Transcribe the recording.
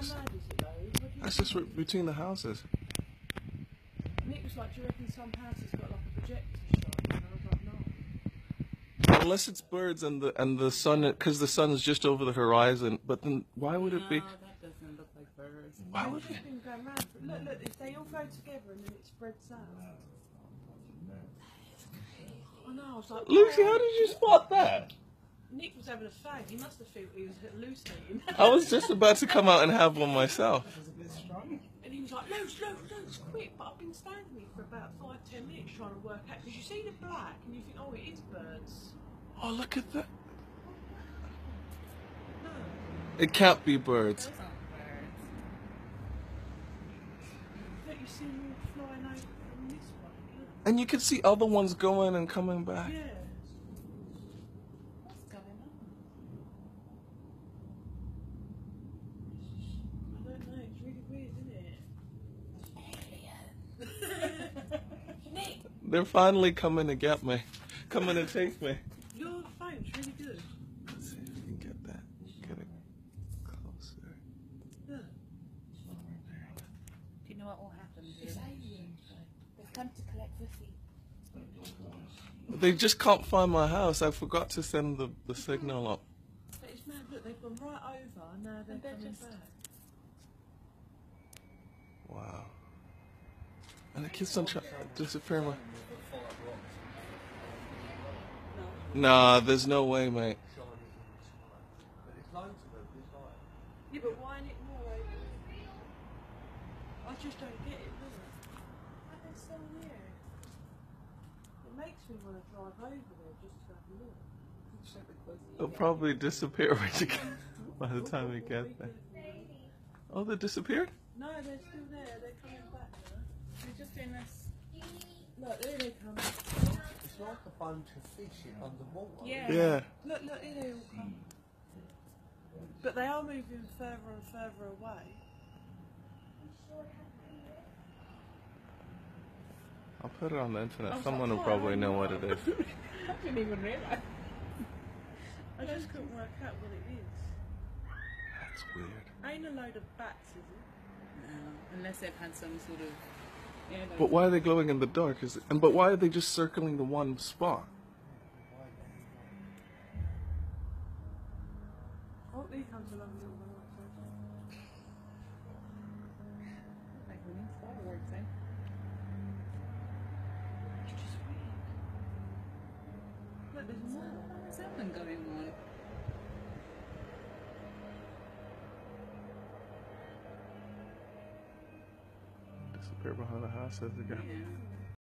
houses. mad is it though? What do you That's just re- between the houses. Nick was like, do you reckon some house has got like a projector shot? And I was like, no. Unless it's birds and the and the sun, because the sun's just over the horizon. But then, why would it be? No, that doesn't look like birds. Why would just been going round. for- Look, look, if they all go together and then it spreads out. I know, I was like, Lucy, oh. how did you spot that? Nick was having a fag. He must have felt he was hallucinating. I was just about to come out and have one myself. And he was like, loads, loads, loads, quick. But I've been standing here for about five, ten minutes trying to work out. Because you see the black and you think, oh, it is birds. Oh, look at that! No. It can't be birds. Those aren't birds. But you see them flying over from this way. Look. And you can see other ones going and coming back. Yeah. What's going on? I don't know. It's really weird, isn't it? Nick! They're finally coming to get me, coming to take me. Your phone's really good. Let's see if we can get that. Get it closer. Look. Do you know what will happen? They've come to collect the Riffy. They just can't find my house. I forgot to send the, the signal up. But it's mad. Look, they've gone right over and now they're, And they're coming just- back. Wow. And it keeps on trying to disappear. My... Nah, there's no way, mate. Yeah, but why ain't it more over? I just don't get it, does it? Why are they so near? It makes me want to drive over there just to have a look. They'll probably disappear when you get, by the time we get there. Oh, they disappeared? No, they're still there. They're coming back now. They're just doing this. Look, there they come. It's like a bunch of fish in underwater. Yeah. Yeah. Look, look, here they all come. But they are moving further and further away. I'll put it on the internet. Oh, I was Someone like, will probably know what it is. I didn't even realize. I just couldn't work out what it is. That's weird. Ain't a load of bats, is it? No, unless they've had some sort of. But why are they glowing in the dark? Is it, and but why are they just circling the one spot? Oh, eh? there's more. Something going on? Disappear behind the house go. Yeah.